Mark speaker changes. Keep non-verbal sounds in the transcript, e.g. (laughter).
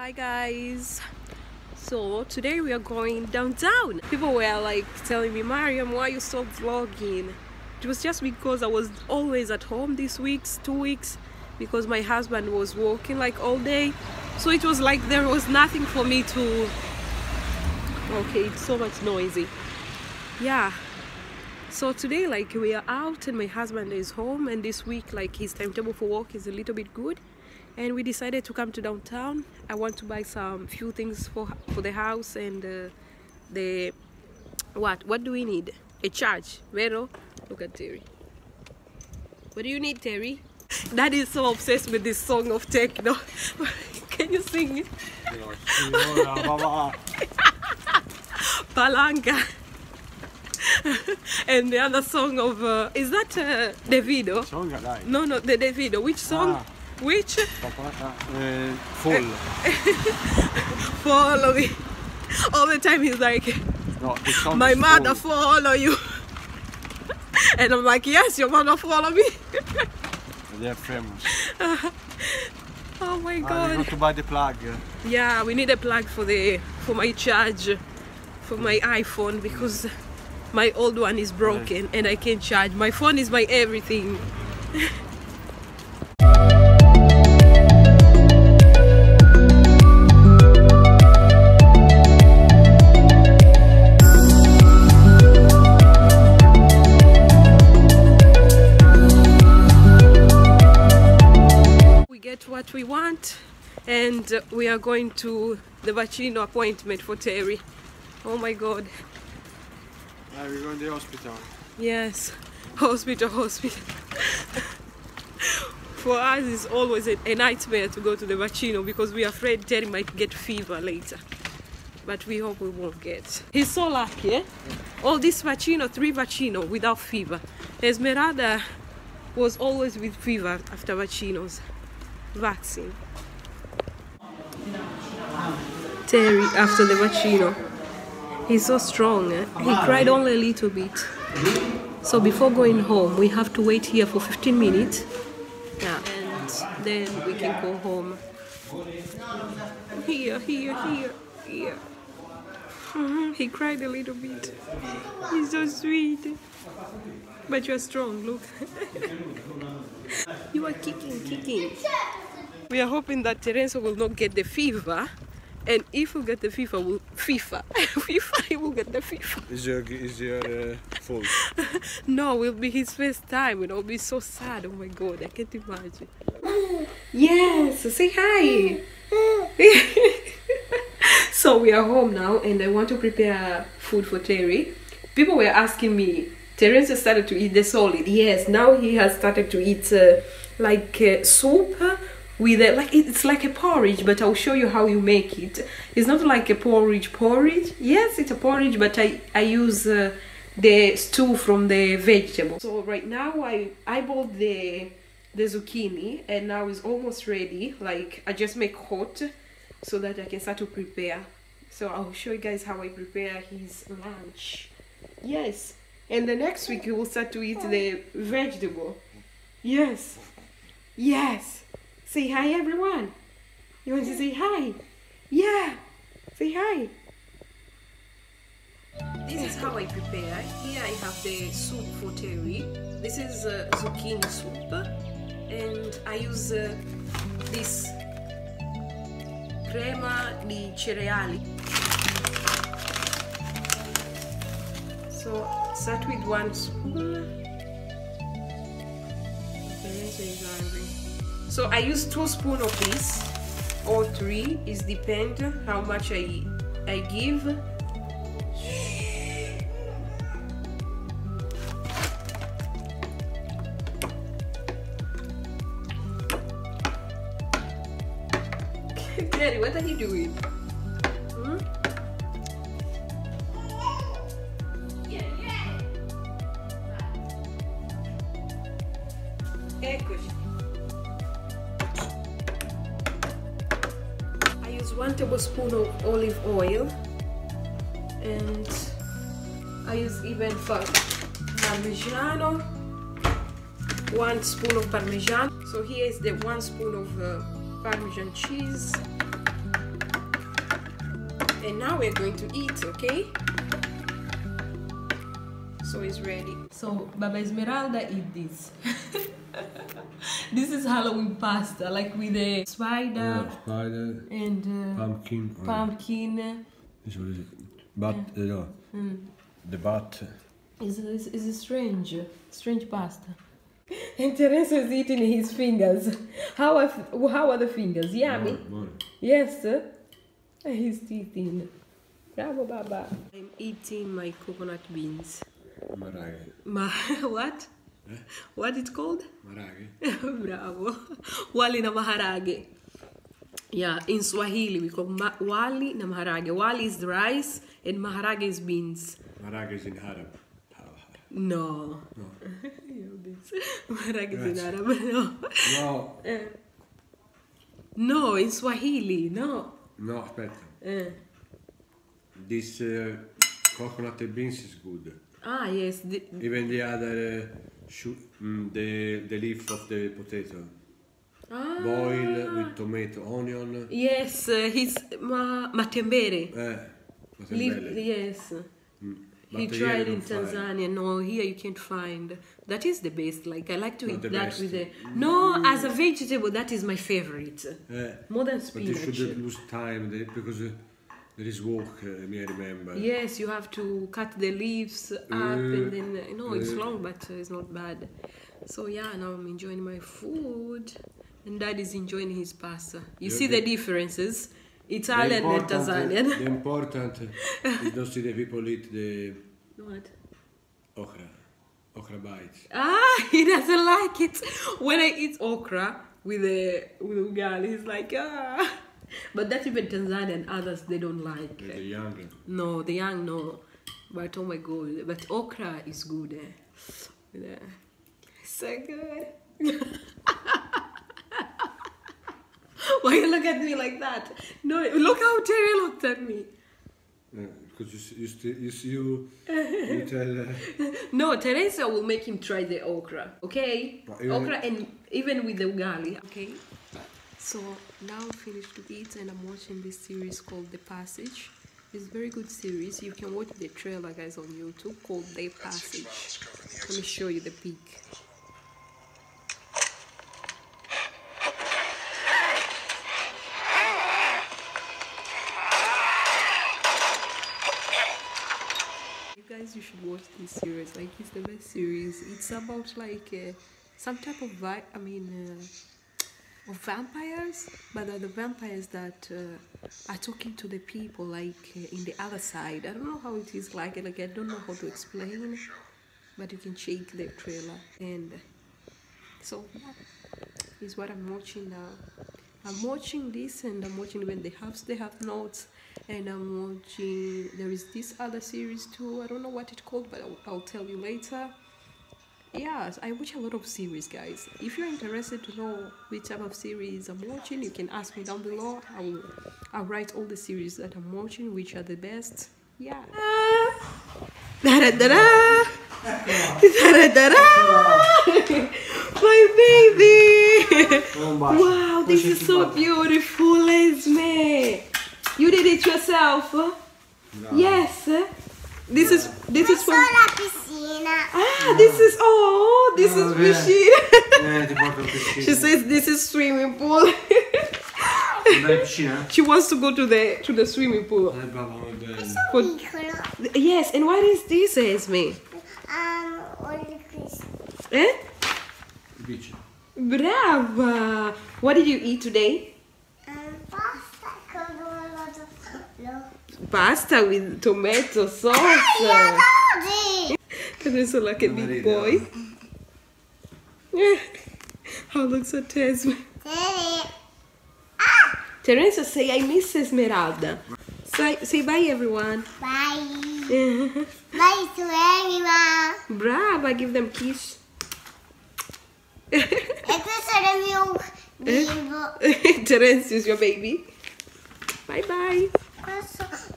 Speaker 1: Hi guys. So today we are going downtown. People were like telling me, Mariam, why you stop vlogging? It was just because I was always at home these weeks, two weeks, because my husband was working like all day. So it was like there was nothing for me to. Okay, it's so much noisy. Yeah. So today, like we are out and my husband is home, and this week, like his timetable for work is a little bit good and we decided to come to downtown i want to buy some few things for for the house and uh, the what what do we need a charge vero look at terry what do you need terry (laughs) dad is so obsessed with this song of techno (laughs) can you sing it (laughs) palanca and the other song of uh, is that uh, Davido?
Speaker 2: Songa dai.
Speaker 1: No, no, the Davido. Which song?
Speaker 2: Ah.
Speaker 1: Which?
Speaker 2: Full. (laughs)
Speaker 1: Follow me. All the time he's like,
Speaker 2: No,
Speaker 1: my mother
Speaker 2: full.
Speaker 1: follow you. (laughs) and I'm like, yes, your mother follow me.
Speaker 2: They are famous.
Speaker 1: oh my
Speaker 2: Ah, we
Speaker 1: god.
Speaker 2: got to buy the plug.
Speaker 1: Yeah, we need a plug for the for my charge for my iPhone because my old one is broken and I can't charge. My phone is my everything. (laughs) and uh, we are going to the vaccino appointment for Terry. Oh my god.
Speaker 2: Ah, we going to the hospital.
Speaker 1: Yes, (laughs) hospital, hospital. (laughs) For us, it's always a, a nightmare to go to the vaccino because we're afraid Terry might get fever later. But we hope we won't get. He's so lucky, eh? All this vaccino, three vaccino without fever. Esmeralda was always with fever after vaccinos. Vaccine. After the vaccino. He's so strong. Eh? He cried only a little bit. So before going home, we have to wait here for 15 minutes. Yeah, and then we can go home. Here, here, here, here. Mhm, He cried a little bit. He's so sweet. But you're strong, look. (laughs) you are kicking, kicking. We are hoping that Terenzo will not get the fever. And if we get the fever, we'll FIFA. (laughs) FIFA, he will get the FIFA.
Speaker 2: Is your is your uh, full? (laughs)
Speaker 1: No, will be his first time and I'll be so sad. Oh my god, I can't imagine. Yes, say hi. (laughs) so we are home now and I want to prepare food for Terry. People were asking me, Terence has started to eat the solid. Yes, now he has started to eat uh, like uh, soup with a, like it's like a porridge, but I'll show you how you make it. It's not like a porridge porridge. Yes, it's a porridge, but I I use uh, the stew from the vegetable. So right now I I bought the the zucchini and now it's almost ready. Like I just make hot so that I can start to prepare. So I'll show you guys how I prepare his lunch. Yes. And the next week he will start to eat the vegetable. Yes. Yes. Say hi everyone. You want to say hi? Yeah. Say hi. This is how I prepare. Here I have the soup for Terry. This is uh, zucchini soup, and I use uh, this crema di cereali. So start with one spoon. So I use two spoon of this, or three. It depend how much I I give. (laughs) Daddy, what are you doing? Hmm? Eccoci. I use one tablespoon of olive oil and I use even for parmigiano one spoon of parmesan so here is the one spoon of uh, parmesan cheese And now we're going to eat, okay? So it's ready. So Baba Esmeralda eat this. (laughs) this is Halloween pasta, like with a spider
Speaker 2: spider,
Speaker 1: and uh,
Speaker 2: pumpkin. or-
Speaker 1: pumpkin.
Speaker 2: This what is it? But, uh, no. The bat.
Speaker 1: It's, it's, it's a strange, strange pasta. (laughs) And Teresa is eating his fingers. How are, how are the fingers? Yummy?
Speaker 2: Buono.
Speaker 1: Yes. And He's eating. Bravo, Baba. I'm eating my coconut beans.
Speaker 2: Maraghe.
Speaker 1: Ma (laughs) what? What it's called?
Speaker 2: Maraghe? (laughs)
Speaker 1: Bravo. Wali na maharage. Yeah, in Swahili we call wali na maharage. Wali is rice and maharage is beans.
Speaker 2: Maraghe is in Arab.
Speaker 1: No.
Speaker 2: No. (laughs)
Speaker 1: Maharage is in Arab. (laughs) No.
Speaker 2: No,
Speaker 1: Eh. No, in Swahili. No.
Speaker 2: no, aspetta.
Speaker 1: Eh.
Speaker 2: This uh, coconut and beans is good.
Speaker 1: Ah, yes. The,
Speaker 2: Even the other, uh, shoot, mm, the, the leaf of the potato.
Speaker 1: ah,
Speaker 2: Boil with tomato, onion.
Speaker 1: Yes, uh, he's ma, matembere.
Speaker 2: Eh,
Speaker 1: Leaf, yes.
Speaker 2: Mm.
Speaker 1: He tried in. Tanzania. No, here you can't find. That is the best. Like I like to
Speaker 2: Not
Speaker 1: eat that
Speaker 2: best.
Speaker 1: with the. No, as a vegetable, that is my favorite.
Speaker 2: Eh,
Speaker 1: More than spinach.
Speaker 2: but you shouldn't lose time because uh, there is work, uh, me I remember.
Speaker 1: Yes, you have to cut the leaves up
Speaker 2: Mm.
Speaker 1: and then. Uh, no, it's
Speaker 2: Mm.
Speaker 1: long, but uh, it's not bad. So yeah, now I'm enjoying my food, and Dad is enjoying his pasta. You
Speaker 2: Yeah,
Speaker 1: see the
Speaker 2: the-
Speaker 1: differences, Italian and
Speaker 2: important-
Speaker 1: Tanzanian.
Speaker 2: The important (laughs) is not see the people eat the
Speaker 1: what?
Speaker 2: okra, okra bites.
Speaker 1: Ah, (laughs) he doesn't like it. When I eat okra with a with ugali, he's like ah. (laughs) But that's even Tanzania and others they don't like.
Speaker 2: The, the young.
Speaker 1: No, the young no. But oh my god, but okra is good. Eh? Yeah. So good. (laughs) Why you look at me like that? No, look how Terry looked at me.
Speaker 2: Uh, because you s- you st- you you, you (laughs) tell. Uh,
Speaker 1: No, Teresa will make him try the okra, okay?
Speaker 2: Even-
Speaker 1: okra and even with the ugali, okay? So now I'm finished to eat and I'm watching this series called The Passage. It's a very good series. You can watch the trailer, guys, on YouTube called The Passage. Let me show you the peak. You guys, you should watch this series. Like, it's the best series. It's about like uh, some type of vi- I mean, uh, of vampires, but are the vampires that uh, are talking to the people like uh, in the other side. I don't know how it is like. Like, I don't know how to explain, but you can check the trailer and. So that is what I'm watching now. I'm watching this and I'm watching when they have they have notes and I'm watching there is this other series too. I don't know what it's called but I'll, I'll tell you later. Yes, I watch a lot of series guys. If you're interested to know which type of series I'm watching, you can ask me down below. I will I'll write all the series that I'm watching, which are the best. Yeah. Da da da da. Da da da My baby! Wow, this is so beautiful, Esme! You did it yourself? Yes. This is this is for
Speaker 3: la piscina.
Speaker 1: Ah, this is oh, this is
Speaker 2: Oh, yeah. (laughs)
Speaker 1: piscina.
Speaker 2: ti porto il
Speaker 1: She says this is swimming pool. (laughs)
Speaker 2: Piscina?
Speaker 1: she wants to go to the to the swimming pool.
Speaker 2: Bravo, bello.
Speaker 1: For- yes, and what is this, Esme?
Speaker 3: Um, only questo.
Speaker 1: Eh?
Speaker 2: Dici.
Speaker 1: Brava! What did you eat today?
Speaker 3: Pasta
Speaker 1: with tomato sauce.
Speaker 3: Oggi!
Speaker 1: Teresa like a big
Speaker 2: ride,
Speaker 1: boy. Eh, how looks at Esme?
Speaker 3: Sì.
Speaker 1: Teresa, say I miss Esmeralda. Say, say bye everyone.
Speaker 3: Bye. (laughs) Bye to everyone.
Speaker 1: Brava, give them kiss.
Speaker 3: E questo è il. Eh? (laughs)
Speaker 1: Terence is your baby. Bye bye.
Speaker 3: Questo